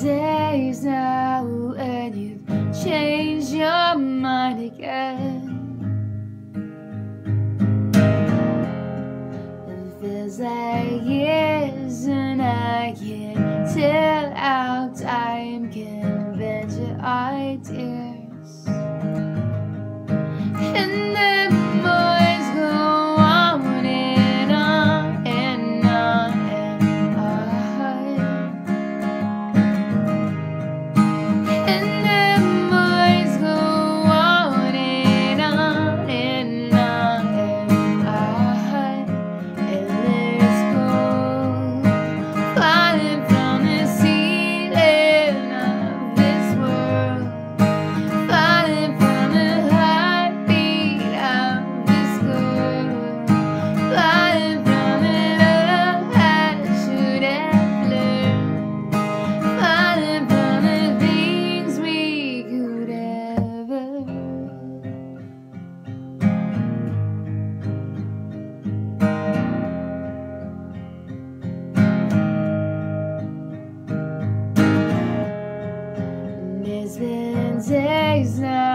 Days now and you've changed your mind again. It feels like years and I can't tell how time can bend your ideas. days now.